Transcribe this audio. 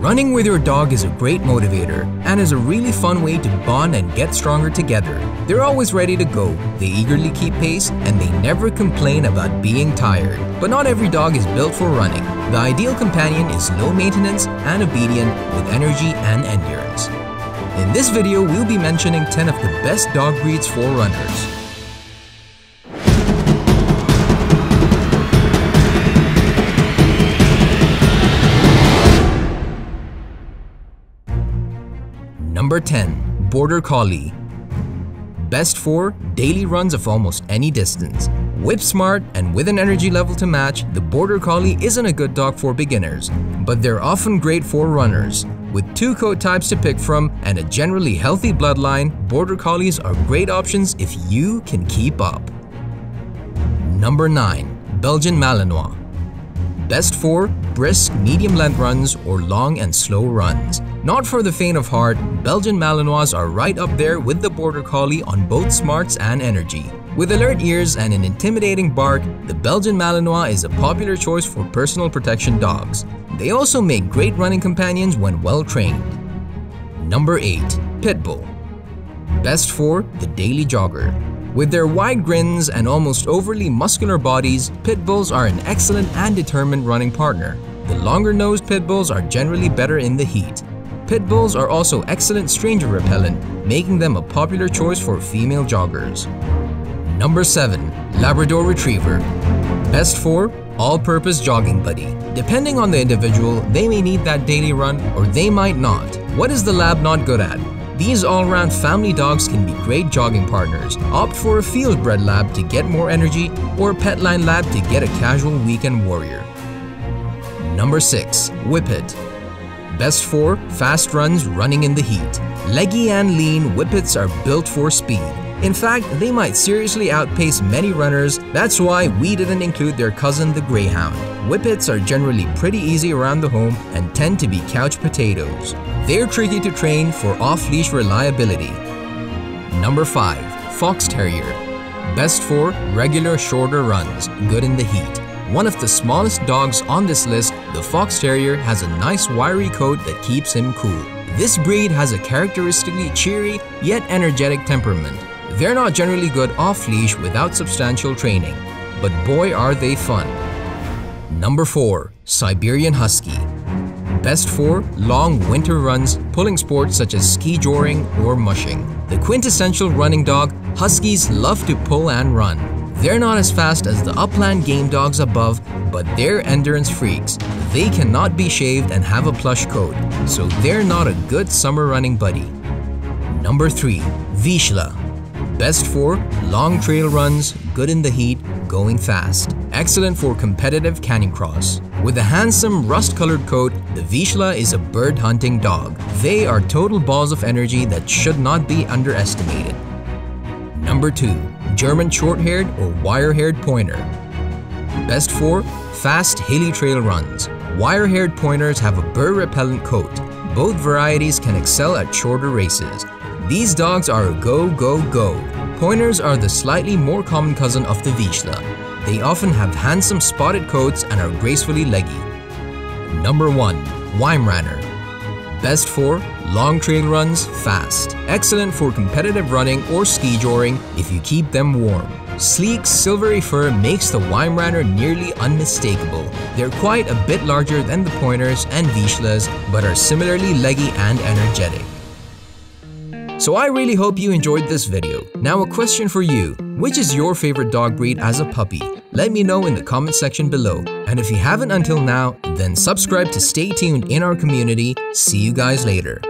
Running with your dog is a great motivator and is a really fun way to bond and get stronger together. They're always ready to go, they eagerly keep pace, and they never complain about being tired. But not every dog is built for running. The ideal companion is low maintenance and obedient with energy and endurance. In this video, we'll be mentioning 10 of the best dog breeds for runners. Number 10. Border Collie Best for daily runs of almost any distance. Whip smart and with an energy level to match, the Border Collie isn't a good dog for beginners, but they're often great for runners. With two coat types to pick from and a generally healthy bloodline, Border Collies are great options if you can keep up. Number 9. Belgian Malinois Best for brisk, medium length runs or long and slow runs. Not for the faint of heart, Belgian Malinois are right up there with the Border Collie on both smarts and energy. With alert ears and an intimidating bark, the Belgian Malinois is a popular choice for personal protection dogs. They also make great running companions when well trained. Number 8. Pitbull Best for the daily jogger. With their wide grins and almost overly muscular bodies, pit bulls are an excellent and determined running partner. The longer-nosed pit bulls are generally better in the heat. Pit bulls are also excellent stranger repellent, making them a popular choice for female joggers. Number 7. Labrador Retriever Best for all-purpose jogging buddy. Depending on the individual, they may need that daily run or they might not. What is the lab not good at? These all-round family dogs can be great jogging partners. Opt for a field-bred lab to get more energy or a petline lab to get a casual weekend warrior. Number 6. Whippet Best for fast runs running in the heat. Leggy and lean, Whippets are built for speed. In fact, they might seriously outpace many runners, that's why we didn't include their cousin the Greyhound. Whippets are generally pretty easy around the home and tend to be couch potatoes. They're tricky to train for off-leash reliability. Number 5. Fox Terrier Best for regular shorter runs, good in the heat. One of the smallest dogs on this list, the Fox Terrier has a nice wiry coat that keeps him cool. This breed has a characteristically cheery yet energetic temperament. They're not generally good off-leash without substantial training, but boy are they fun. Number 4. Siberian Husky Best for long winter runs, pulling sports such as ski joring or mushing. The quintessential running dog, Huskies love to pull and run. They're not as fast as the upland game dogs above, but they're endurance freaks. They cannot be shaved and have a plush coat, so they're not a good summer running buddy. Number 3. Vizsla Best for long trail runs, good in the heat, going fast. Excellent for competitive canicross. With a handsome rust-colored coat, the Vizsla is a bird hunting dog. They are total balls of energy that should not be underestimated. Number 2. German Short-Haired or Wire-Haired Pointer Best for fast hilly trail runs. Wire-haired pointers have a burr-repellent coat. Both varieties can excel at shorter races. These dogs are go, go, go. Pointers are the slightly more common cousin of the Vizsla. They often have handsome spotted coats and are gracefully leggy. Number 1. Weimaraner Best for long trail runs, fast. Excellent for competitive running or ski joring if you keep them warm. Sleek, silvery fur makes the Weimaraner nearly unmistakable. They're quite a bit larger than the Pointers and Vizslas, but are similarly leggy and energetic. So I really hope you enjoyed this video. Now a question for you. Which is your favorite dog breed as a puppy? Let me know in the comment section below. And if you haven't until now, then subscribe to stay tuned in our community. See you guys later.